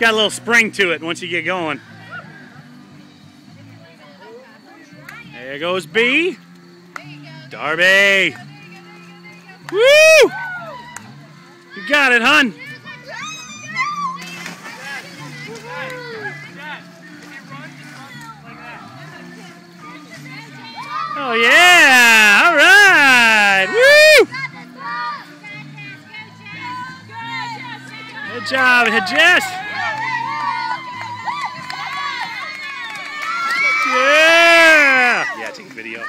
got a little spring to it once you get going. There goes B. Darby. Woo! You got it, hun. Oh yeah! All right! Woo! Good job, Jess. video.